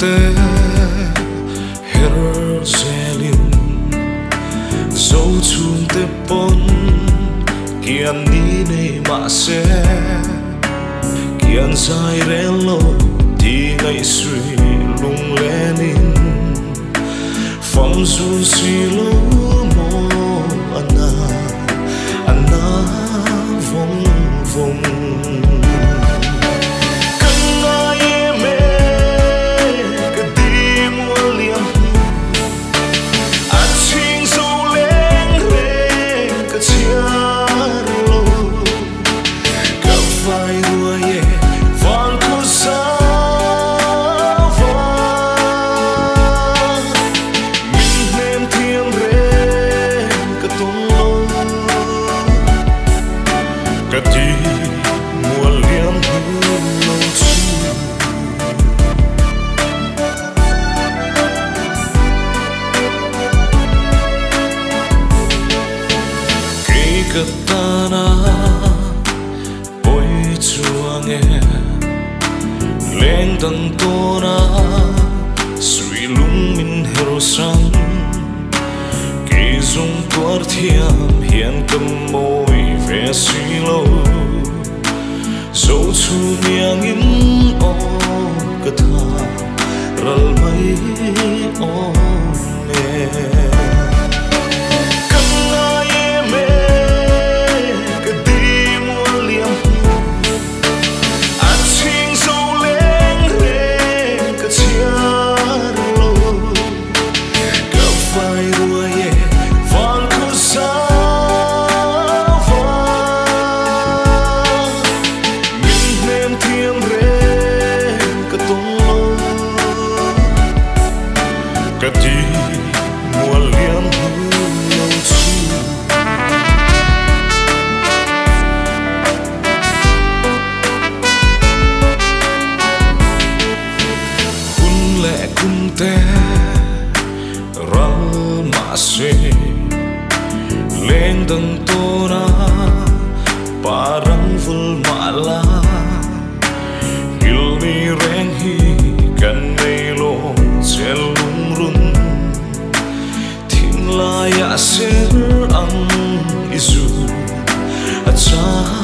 te tê her zelin dấu chung te pon kian ni nei ma se kian sai relo ti ngai sui lung lenin phong du si lo mo ana à, ana à, vong vong katana oi chuange leng dan tona sui lung min hero sang ki dung tuar thiam hian cầm moi về si lo zo chu miang in ral ma se lên tầng na parang vul ma la ni ren hi kan nei lo sẽ lung run thiên la ya sẽ ăn isu a